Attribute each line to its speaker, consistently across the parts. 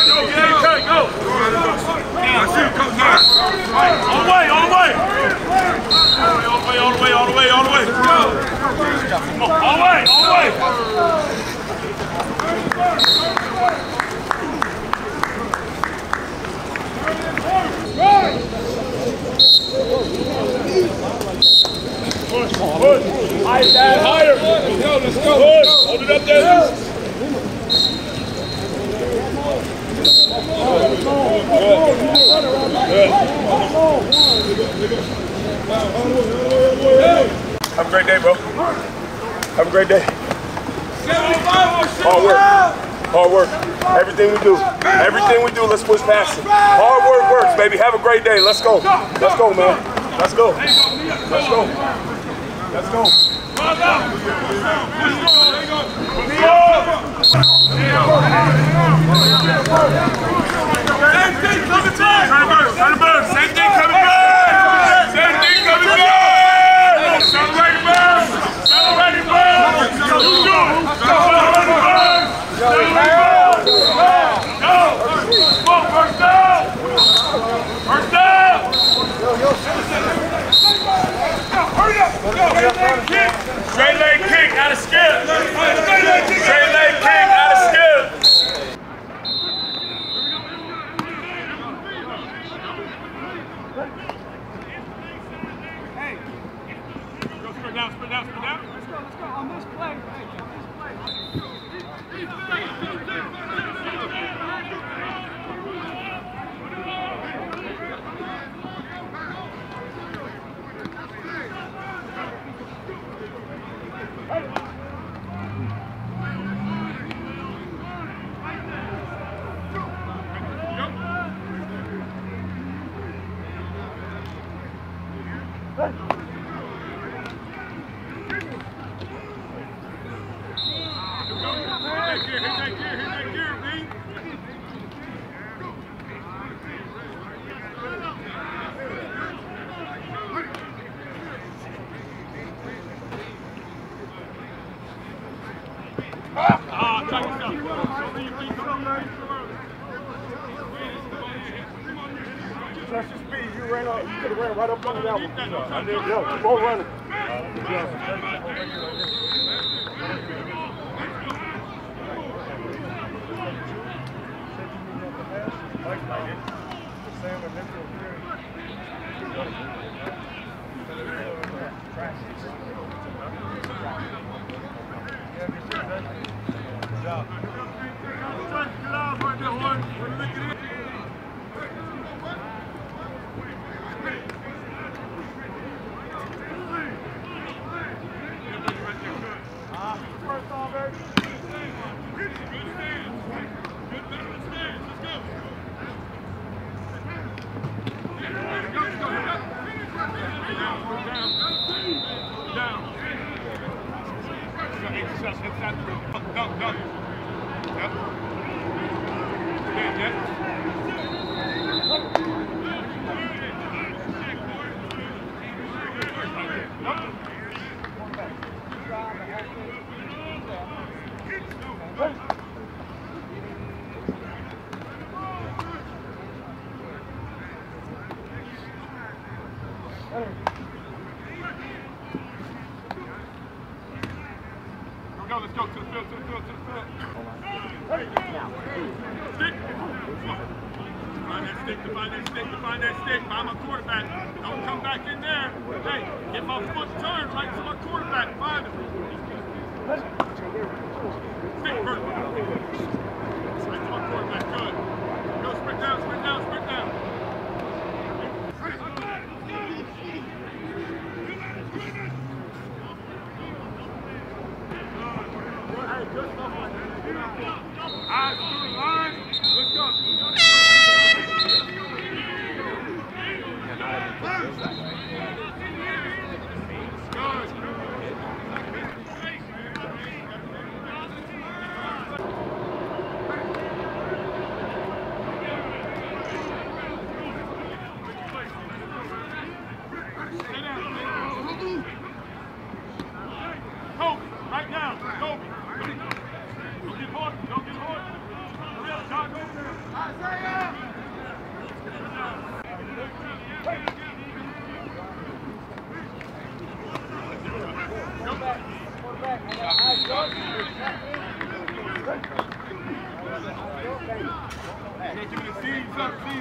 Speaker 1: All the way, all the way. All the way, all the way, all the way, all the way. Push, push. Higher, Dad, higher. Let's go, let's go. Push. Hold it up there. Have a great day, bro. Have a great day. Hard work. Hard work. Everything we do. Everything we do, let's push past it. Hard work works, baby. Have a great day. Let's go. Let's go, man. Let's go. Let's go. Let's go. Same thing coming back. Turn back. Same thing coming back. Same thing coming back. Celebrating back. Celebrating back. You do it. Celebrating back. Celebrating back. Go. Come on, first down. First down. Hurry up. Straight leg kick. Straight leg kick out of skip. Straight leg kick out of skip. Go sprint down, sprint down, sprint down.
Speaker 2: Let's go, let's go. On this play. Hey, on this play.
Speaker 1: Hit that gear, hit that gear, hit that gear, B. Ah, try yourself. Show me your feet, come on, man.
Speaker 3: That's your speed. You ran up. You could have ran right up under that one. Yeah, keep on running.
Speaker 1: Get off right there, one. Look at it. Go, go, let's go to the field, to the field, to the field. Find that stick, define that stick, define that stick. Find my quarterback. Don't come back in there. Hey, get my foot turned right to my quarterback. Find him. Stick first. Right to my quarterback. Good. Go sprint down, sprint down, sprint down. Eyes through the line. Look up. Stay down, stay down. Kobe, right now, Kobe. Don't get hard, don't get hard. Hurry up, John, go.
Speaker 3: I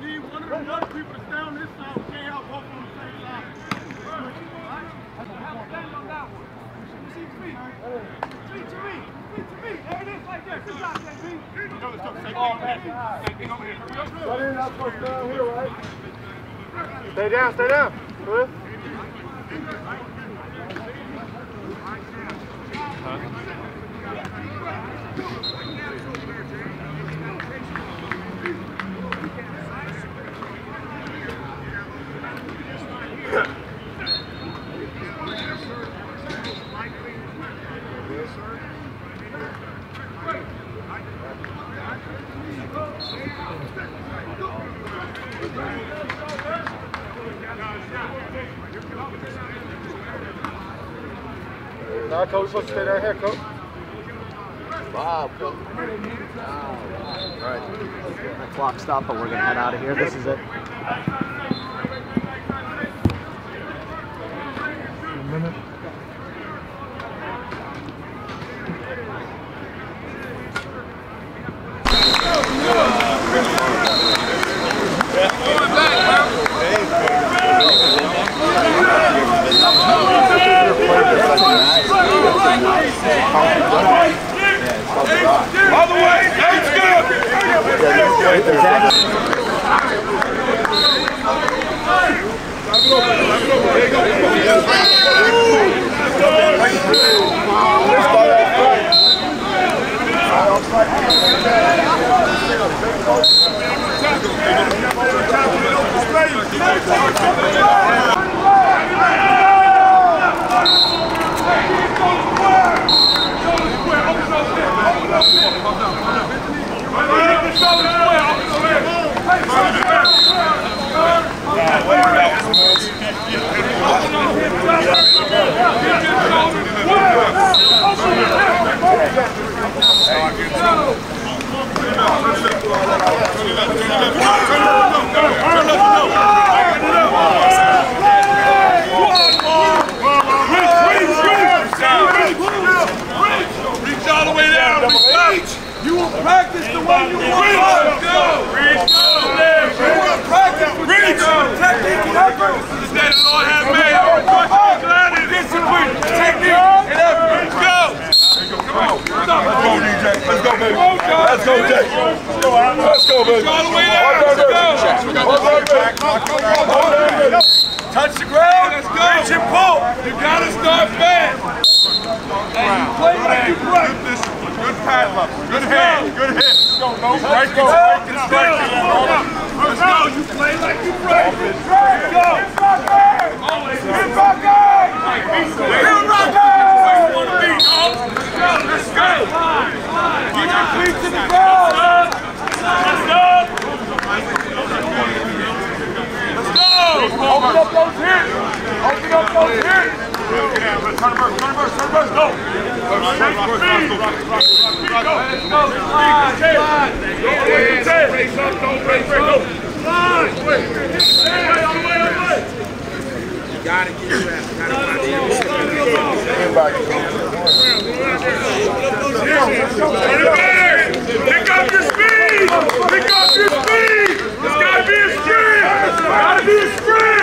Speaker 3: need one of them other people to stay this side. We can't have both on the same side.
Speaker 2: Stand on that one. See to me. Feet to me. Feet to me. There it is right there. Good job, JB.
Speaker 3: Oh, man. Stay in, that's what's down here. Stay down, stay down. Cliff. Nah, coach, supposed to stay down here, coach.
Speaker 4: Bob, coach.
Speaker 5: The clock stopped, but we're gonna head out of here. This is it.
Speaker 1: Go! Reach all practice the way you want. Reach. Go. Reach. Go. You will practice with Reach. technique and effort. This is that the Lord has made. Glad it is. Discipline, technique, and effort. Let's go. Let's go, DJ. Let's go, baby. Let's go, Jay. Let's go, baby. All the way down. Let's go. Hold on, baby. Hold on, baby. Touch the ground. Let's go. Reach and pull. You gotta start fast. And you play like you right. Good discipline. Good pad level. Good hand. Good hit. Let's go. Right go. Right to strike. Let's go. You play like you right. Let's go. Always. Get back in. Get back in. Where you want to be, dog? Let's go. Let's go.
Speaker 4: Gotta get your ass. Gotta find the
Speaker 1: Pick up your speed! Pick up your speed! It's gotta be a sprint! Gotta be a sprint!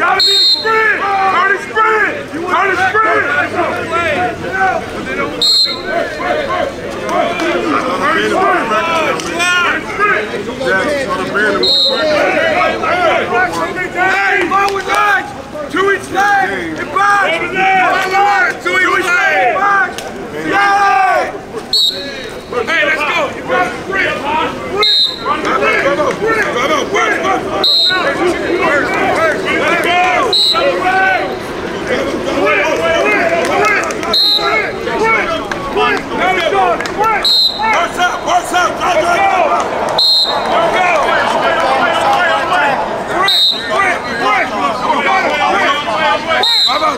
Speaker 1: Gotta be a sprint! Turn it sprint! Turn it sprint! Hey! To each leg! And back! Forward line! To each leg! Back! Yeah! Hey, let's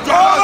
Speaker 1: go!